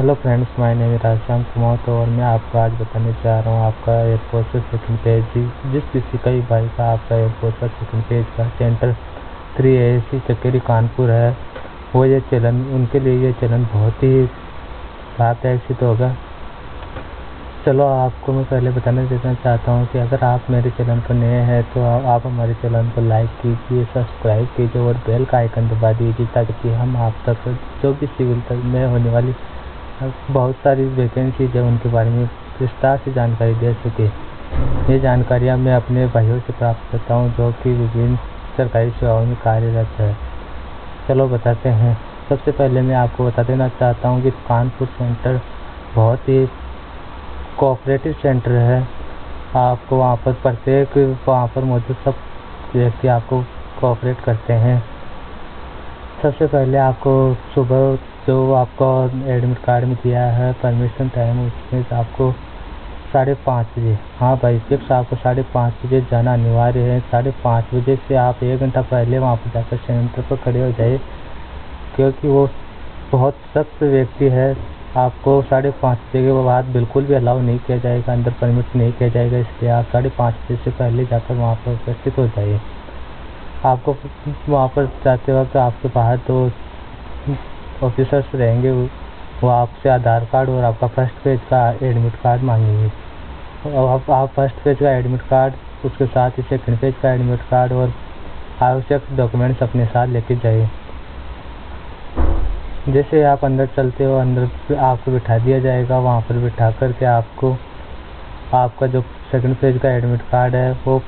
Hello friends my name है राजश्याम कुमार तो और मैं आपको आज बताने जा रहा हूँ आपका एयरपोर्ट से सेकंड पेज जिस किसी कई भाई का आपका एयरपोर्ट पर सेकंड पेज का centre three A C Chakeri Kanpur है, वो ये चलन, उनके लिए ये चलन बहुत ही लाभदायक सिद्ध होगा। चलो आपको मैं पहले बताना देना चाहता हूँ कि अगर आप मेरे चैनल पर नए हैं तो आप हमारे चैनल को लाइक कीजिए सब्सक्राइब कीजिए और बेल का आइकन दबा दीजिए, ताकि हम आप तक जो भी सिविल तक में होने वाली बहुत सारी वैकेंसीज है उनके बारे में विस्तार से जानकारी दे सके ये जानकारियाँ मैं अपने भाइयों से प्राप्त करता हूँ, जो कि विभिन्न सरकारी सेवाओं में कार्यरत है। चलो बताते हैं। सबसे पहले मैं आपको बता देना चाहता हूँ कि कानपुर सेंटर बहुत ही कोऑपरेटिव सेंटर है। आपको वहाँ पर प्रत्येक वहाँ पर मौजूद सब व्यक्ति आपको कोऑपरेट करते हैं। सबसे पहले आपको सुबह जो आपका एडमिट कार्ड में दिया है परमिशन टाइम उसमें आपको साढ़े पाँच बजे। हाँ भाई फिक्स आपको साढ़े पाँच बजे जाना अनिवार्य है, साढ़े पाँच बजे से आप एक घंटा पहले वहाँ पर जाकर सेंटर पर खड़े हो जाए क्योंकि वो बहुत सख्त व्यक्ति है। आपको साढ़े पाँच बजे के बाद बिल्कुल भी अलाउ नहीं किया जाएगा, अंदर परमिट नहीं किया जाएगा, इसलिए आप साढ़े पाँच बजे से पहले जाकर वहाँ पर उपस्थित हो जाइए। आपको वहाँ पर जाते वक्त आपके बाहर दो ऑफिसर्स रहेंगे वो आपसे आधार कार्ड और आपका फ़र्स्ट पेज का एडमिट कार्ड मांगेंगे। और आप, आप फ़र्स्ट पेज का एडमिट कार्ड उसके साथ ही सेकेंड पेज का एडमिट कार्ड और आवश्यक डॉक्यूमेंट्स अपने साथ लेके जाइए। जैसे आप अंदर चलते हो अंदर आपको बिठा दिया जाएगा वहाँ पर बिठा करके आपको आपका जो सेकंड पेज का एडमिट कार्ड है वो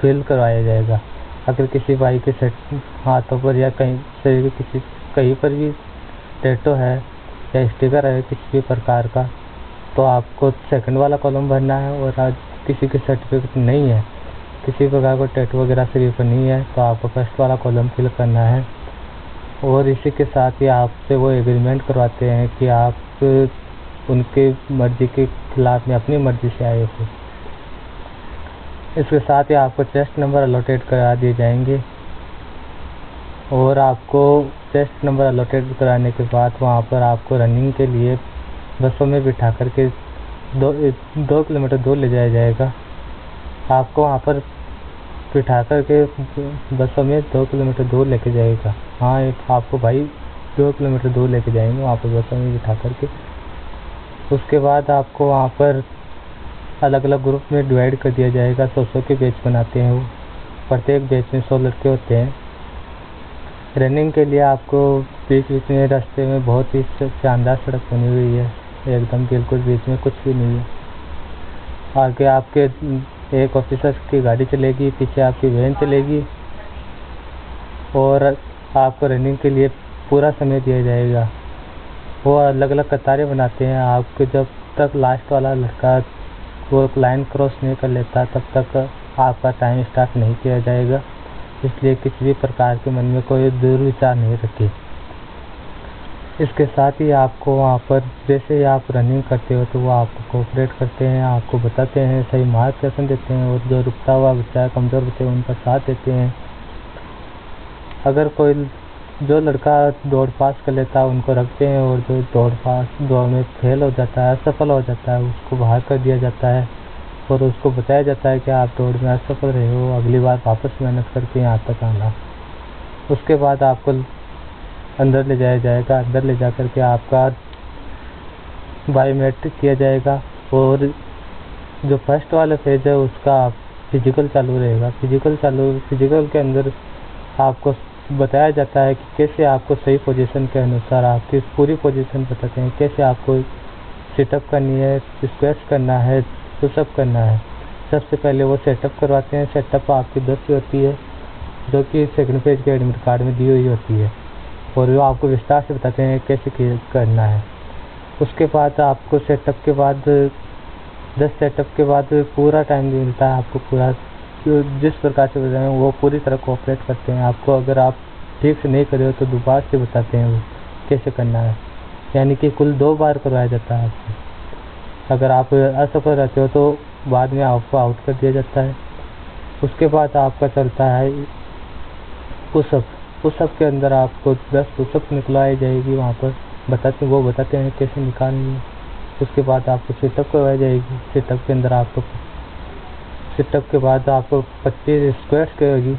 फिल करवाया जाएगा। अगर किसी भाई के हाथों पर या कहीं से किसी कहीं पर भी टेटो है। या स्टिकर है किसी भी प्रकार का तो आपको सेकंड वाला कॉलम भरना है और आज किसी के सर्टिफिकेट नहीं है। किसी प्रकार का टेटो वगैरह से नहीं है तो आपको फ़र्स्ट वाला कॉलम फिल करना है। और इसी के साथ ही आपसे वो एग्रीमेंट करवाते हैं कि आप उनके मर्ज़ी के खिलाफ में अपनी मर्ज़ी से आए हो। इसके साथ ही आपको टेस्ट नंबर अलोटेड करा दिए जाएँगे। और आपको टेस्ट नंबर अलॉटेड कराने के बाद वहाँ पर आपको रनिंग के लिए बसों में बिठा कर के दो दो किलोमीटर दूर ले जाया जाएगा। आपको वहाँ पर बिठा कर के बसों में दो किलोमीटर दूर लेके जाएगा। हाँ एक आपको भाई दो किलोमीटर दूर लेके जाएँगे वहाँ पर बसों में बिठा कर के उसके बाद आपको वहाँ पर अलग अलग ग्रुप में डिवाइड कर दिया जाएगा। सौ सौ के बैच बनाते हैं वो। प्रत्येक बैच में सौ लड़के होते हैं। रनिंग के लिए आपको बीच बीच में रास्ते में बहुत ही शानदार सड़क बनी हुई है। एकदम बिल्कुल बीच में कुछ भी नहीं है। आगे आपके एक ऑफिसर की गाड़ी चलेगी, पीछे आपकी वैन चलेगी और आपको रनिंग के लिए पूरा समय दिया जाएगा। वो अलग अलग कतारें बनाते हैं। आपके जब तक लास्ट वाला लड़का वो लाइन क्रॉस नहीं कर लेता, तब तक आपका टाइम स्टार्ट नहीं किया जाएगा। इसलिए किसी भी प्रकार के मन में कोई दुर्विचार नहीं रखे। इसके साथ ही आपको वहाँ पर, जैसे ही आप रनिंग करते हो तो वो आपको कोऑपरेट करते हैं, आपको बताते हैं, सही मार्गदर्शन देते हैं और जो रुकता हुआ बच्चा कमज़ोर बच्चे उनका साथ देते हैं। अगर कोई जो लड़का दौड़ पास कर लेता है, उनको रखते हैं और जो दौड़ पास, दौड़ में फेल हो जाता है, असफल हो जाता है, उसको बाहर कर दिया जाता है। और उसको बताया जाता है कि आप दौड़ में असफल रहे हो, अगली बार वापस मेहनत करके यहाँ तक आना। उसके बाद आपको अंदर ले जाया जाएगा, अंदर ले जा करके आपका बायोमेट्रिक किया जाएगा और जो फ़र्स्ट वाला फ़ेज़ है उसका फ़िज़िकल चालू रहेगा। फ़िज़िकल चालू फ़िज़िकल के अंदर आपको बताया जाता है कि कैसे आपको सही पोजीशन के अनुसार आपकी पूरी पोजीशन बताते हैं, कैसे आपको सेटअप करनी है स्क्वेट्स करना है पुशअप करना है। सबसे पहले वो सेटअप करवाते हैं। सेटअप आपकी दस होती है, जो कि सेकंड पेज के एडमिट कार्ड में दी हुई होती है। और वो आपको विस्तार से बताते हैं कैसे करना है। उसके बाद आपको सेटअप के बाद, दस सेटअप के बाद पूरा टाइम मिलता है आपको पूरा जिस प्रकार से बताए वो पूरी तरह कोऑपरेट करते हैं। आपको अगर आप ठीक से नहीं करे हो तो दोबारा से बताते हैं कैसे करना है। यानी कि कुल दो बार करवाया जाता है आपको। अगर आप असफल रहते हो तो बाद में आपको आउट कर दिया जाता है। उसके बाद आपका चलता है। पुशअप पुशअप के अंदर आपको दस पुशअप निकलवाई जाएगी वहाँ पर। बताते, वो बताते हैं कैसे निकालनी है। उसके बाद आपको सेटअप करवाई जाएगी। सेटअप के अंदर आपको, सेटअप के बाद आपको पच्चीस स्क्वायर्स करेगी।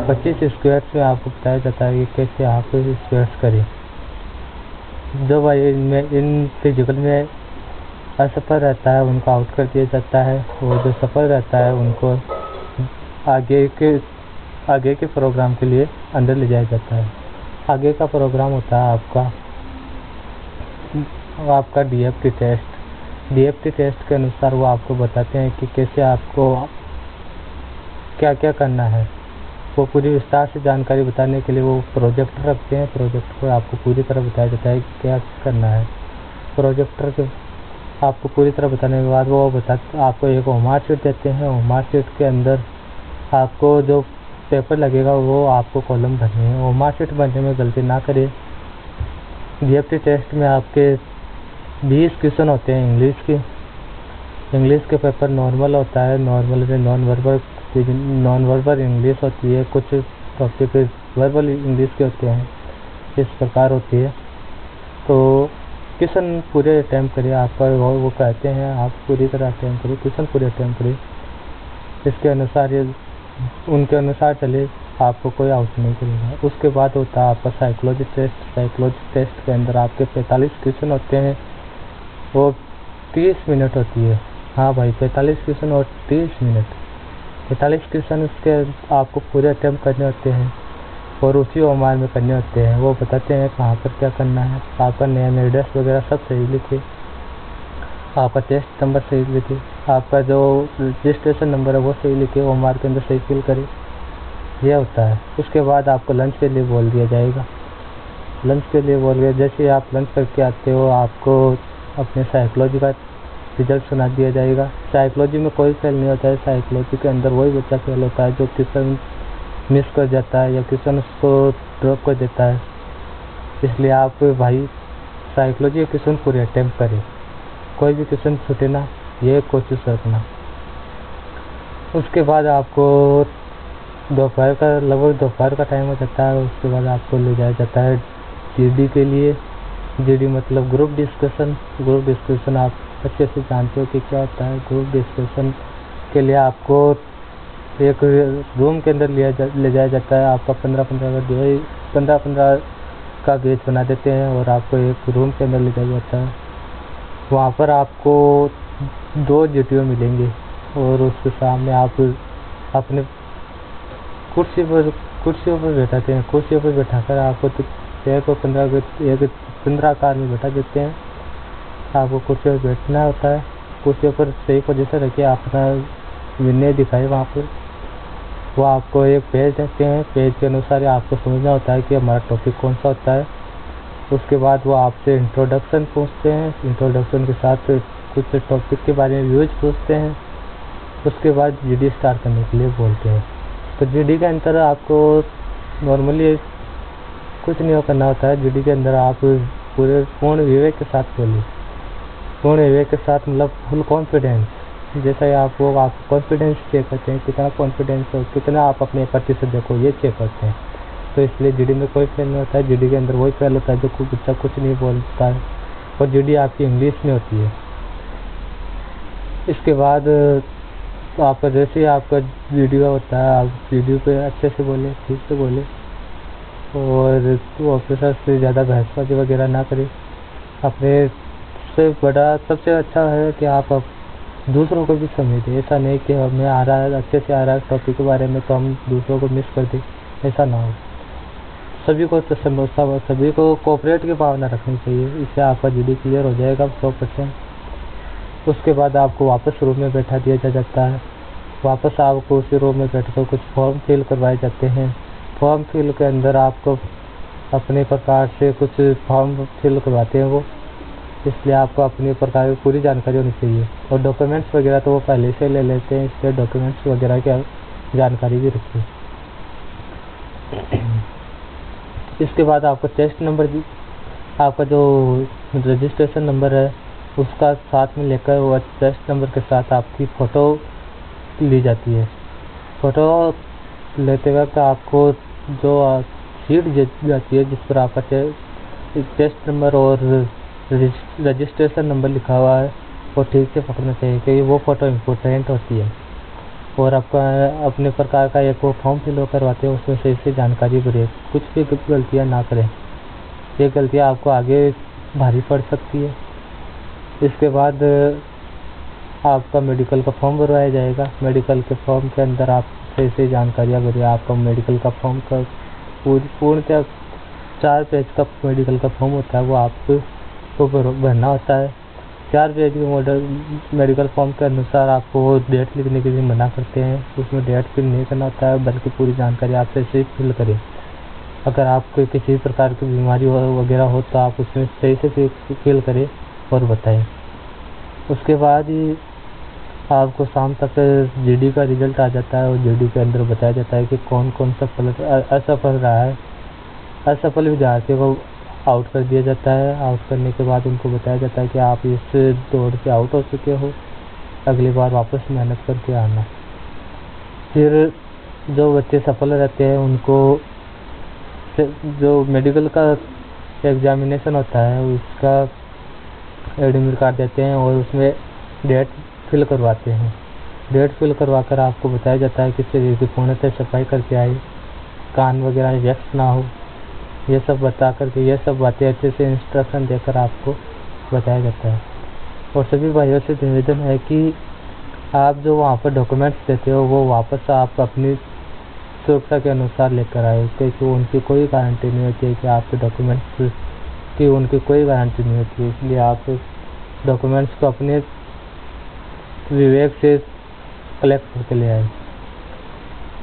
पच्चीस स्क्वायर्स में आपको बताया जाता है कि कैसे आप स्क्वायर्स करें। जो भाई इनमें इन फ़िज़िकल में असफल रहता है, उनको आउट कर दिया जाता है। और जो सफल रहता है, उनको आगे के आगे के प्रोग्राम के लिए अंदर ले जाया जाता है। आगे का प्रोग्राम होता है आपका। आपका डीएफटी टेस्ट डीएफटी टेस्ट के अनुसार वो आपको बताते हैं कि कैसे आपको क्या क्या करना है। वो पूरी विस्तार से जानकारी बताने के लिए वो प्रोजेक्टर रखते हैं। प्रोजेक्टर पर आपको पूरी तरह बताया जाता है कि क्या करना है। प्रोजेक्टर के आपको पूरी तरह बताने के बाद वो बता आपको एक होमवर्क शीट देते हैं। होमवर्क शीट के अंदर आपको जो पेपर लगेगा, वो आपको कॉलम भरने हैं। और मार्कशीट भरने में गलती ना करें। डीएफटी टेस्ट में आपके 20 क्वेश्चन होते हैं इंग्लिश के। इंग्लिश के पेपर नॉर्मल होता है। नॉर्मल में non verbal non verbal English होती है। कुछ टॉपिक वर्बल इंग्लिश के होते हैं। इस प्रकार होती है। तो क्वेश्चन पूरे अटैम्प करिए आपका वो, वो कहते हैं आप पूरी तरह अटैम्प करिए क्वेश्चन पूरे अटैम्प करिए। इसके अनुसार ये उनके अनुसार चले आपको कोई आउट नहीं करेगा। उसके बाद होता है आपका साइकोलॉजी टेस्ट साइकोलॉजी टेस्ट के अंदर आपके 45 क्वेश्चन होते हैं वो 30 मिनट होती है। हाँ भाई 45 क्वेश्चन और 30 मिनट 45 क्वेश्चन उसके आपको पूरे अटैम्प्ट करने होते हैं। और उसी ओमान में करने होते हैं। वो बताते हैं कहाँ पर क्या करना है। आपका नेम एड्रेस वगैरह सब सही लिखे। आपका टेस्ट नंबर सही लिखे। आपका जो रजिस्ट्रेशन नंबर है वो सही लिखे। मार्क के अंदर सही फिल करें। यह होता है। उसके बाद आपको लंच के लिए बोल दिया जाएगा। लंच के लिए बोल दिया। जैसे आप लंच करके आते हो, आपको अपने साइकोलॉजी का रिज़ल्ट सुना दिया जाएगा। साइकोलॉजी में कोई फेल नहीं होता है। साइकोलॉजी के अंदर वही बच्चा फेल होता है जो क्वेश्चन मिस कर जाता है या क्वेश्चन उसको ड्रॉप कर देता है। इसलिए आप भाई साइकोलॉजी क्वेश्चन पूरे अटैम्प्ट करें। कोई भी क्वेश्चन छूटे ना, ये कोशिश रखना। उसके बाद आपको दोपहर का, लगभग दोपहर का टाइम हो जाता है। उसके बाद आपको ले जाया जाता है जीडी के लिए। जीडी मतलब ग्रुप डिस्कशन ग्रुप डिस्कशन आप अच्छे से जानते हो कि क्या होता है। ग्रुप डिस्कशन के लिए आपको एक रूम के अंदर लिया जा, ले जाया जाता है। आपका पंद्रह पंद्रह का पंद्रह पंद्रह का बेच बना देते हैं और आपको एक रूम के अंदर ले जाया जाता है। वहाँ पर आपको दो जीटीओ मिलेंगे और उसके सामने आप अपने कुर्सी पर कुर्सियों पर बैठाते हैं। कुर्सियों पर बैठाकर आपको एक को पंद्रह एक पंद्रह कार में बैठा देते हैं। आपको कुर्सी पर बैठना होता है। कुर्सियों पर सही पोजिशन रखिए। अपना विनय दिखाए वहाँ पर। वो आपको एक पेज देते हैं। पेज के अनुसार आपको समझना होता है कि हमारा टॉपिक कौन सा होता है। उसके बाद वो आपसे इंट्रोडक्शन पूछते हैं। इंट्रोडक्शन के साथ कुछ टॉपिक के बारे में व्यूज़ पूछते हैं। उसके बाद जीडी स्टार्ट करने के लिए बोलते हैं। तो जीडी के अंदर आपको नॉर्मली कुछ नहीं करना होता है। जीडी के अंदर आप पूरे पूर्ण विवेक के साथ बोलिए। पूर्ण विवेक के साथ मतलब फुल कॉन्फिडेंस जैसा ही आप वो आप कॉन्फिडेंस चेक करते हैं, कितना कॉन्फिडेंस हो, कितना आप अपने प्रतिशत देखो, ये चेक करते हैं। तो इसलिए जीडी में कोई फेल नहीं होता है जीडी के अंदर वही फेल होता है जो कुछ बच्चा कुछ नहीं बोलता है। और जीडी आपकी इंग्लिश में होती है। इसके बाद आपका जैसे ही आपका वीडियो होता है, आप वीडियो पे अच्छे से बोले, ठीक से बोले। और तो ऑफिसर से ज़्यादा बहसबाजी वगैरह ना करें। अपने से बड़ा, सबसे अच्छा है कि आप दूसरों को भी समझ दें। ऐसा नहीं कि हमें आ रहा है, अच्छे से आ रहा है टॉपिक के बारे में तो हम दूसरों को मिस कर दें। ऐसा ना हो। सभी को तो सभी को कोऑपरेट की भावना रखनी चाहिए। इससे आपका जी क्लियर हो जाएगा सौ परसेंट। उसके बाद आपको वापस रूम में बैठा दिया जा जाता है। वापस आपको उसी रूम में बैठ कर कुछ फॉर्म फिल करवाए जाते हैं। फॉर्म फिल के अंदर आपको अपने प्रकार से कुछ फॉर्म फिल करवाते हैं वो। इसलिए आपको अपनी प्रकार की पूरी जानकारी होनी चाहिए। और डॉक्यूमेंट्स वगैरह तो वो पहले से ले लेते हैं, इसलिए डॉक्यूमेंट्स वगैरह की जानकारी भी रखिए। इसके बाद आपको टेस्ट नंबर आपका जो रजिस्ट्रेशन नंबर है, उसका साथ में लेकर वो टेस्ट नंबर के साथ आपकी फ़ोटो ली जाती है। फ़ोटो लेते वक्त आपको जो सीट जाती है, जिस पर आपका टेस्ट नंबर और रजिस्ट्रेशन नंबर लिखा हुआ है वो ठीक से पकड़ना चाहिए, क्योंकि वो फ़ोटो इम्पोर्टेंट होती है। और आपका, अपने प्रकार का एक वो फॉर्म फिल करवाते हैं, उसमें सही से जानकारी भरे कुछ भी गलतियाँ ना करें। ये गलतियाँ आपको आगे भारी पड़ सकती है। इसके बाद, आपका मेडिकल का फॉर्म भरवाया जाएगा। मेडिकल के फॉर्म के अंदर आप सही से जानकारियाँ भरिए आपका मेडिकल का फॉर्म का पूरी पूर्णतः चार पेज का मेडिकल का फॉर्म होता है, वो आपको भरना होता है। चार पेज के मॉडल मेडिकल फॉर्म के अनुसार आपको डेट लिखने के लिए मना करते हैं। उसमें डेट फिल नहीं करना होता है, बल्कि पूरी जानकारी आप सही फिल करें। अगर आपको किसी प्रकार की बीमारी वगैरह हो तो आप उसमें सही से फिल करें और बताएँ। उसके बाद ही आपको शाम तक जीडी का रिज़ल्ट आ जाता है और जीडी के अंदर बताया जाता है कि कौन कौन सा फल असफल रहा है। असफल विद्यार्थियों को आउट कर दिया जाता है। आउट करने के बाद उनको बताया जाता है कि आप इस दौड़ से आउट हो चुके हो। अगली बार वापस मेहनत करके आना। फिर जो बच्चे सफल रहते हैं, उनको जो मेडिकल का एग्जामिनेशन होता है, उसका एडमिट कार्ड देते हैं और उसमें डेट फिल करवाते हैं। डेट फिल करवा कर आपको बताया जाता है कि शरीर की पूर्णतः सफ़ाई करके आए। कान वगैरह व्यस्त ना हो। ये सब बता करके, ये सब बातें अच्छे से इंस्ट्रक्शन देकर आपको बताया जाता है। और सभी भाइयों से निवेदन है कि आप जो वहाँ पर डॉक्यूमेंट्स देते हो, वो वापस आप अपनी सुरक्षा के अनुसार लेकर आए। क्योंकि उनकी कोई गारंटी नहीं होती है कि आपके डॉक्यूमेंट्स की उनकी कोई गारंटी नहीं होती है। इसलिए आप डॉक्यूमेंट्स को अपने विवेक से कलेक्ट करके ले आए।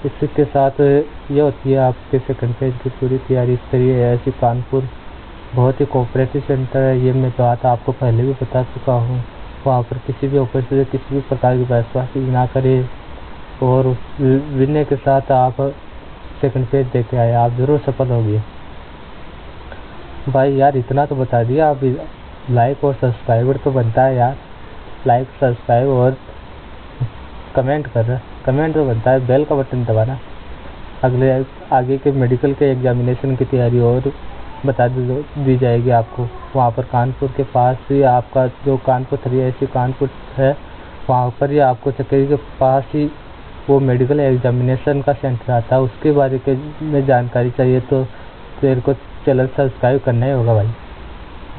इसी के साथ ये होती है आपके सेकंड पेज की पूरी तैयारी। इस तरीके ऐसी कानपुर बहुत ही कोऑपरेटिव सेंटर है। ये मैं बात आपको पहले भी बता चुका हूँ। वहाँ पर किसी भी ऑफ़िस से किसी भी प्रकार की बहसबाजी ना करें और विनय के साथ आप सेकंड पेज देके आए। आप ज़रूर सफल होंगे। भाई यार, इतना तो बता दिया आप। लाइक और सब्सक्राइबर तो बनता है यार। लाइक सब्सक्राइब और कमेंट कर रहा कमेंट तो बनता है बेल का बटन दबाना। अगले, आगे के मेडिकल के एग्जामिनेशन की तैयारी और बता दी दी जाएगी आपको। वहाँ पर कानपुर के पास ही आपका जो कानपुर थ्री ऐसी कानपुर है, वहाँ पर ही आपको चकेरी के पास ही वो मेडिकल एग्जामिनेशन का सेंटर आता है। उसके बारे के में जानकारी चाहिए तो तेरे को चैनल सब्सक्राइब करना ही होगा भाई।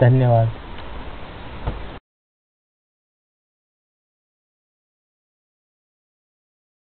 धन्यवाद।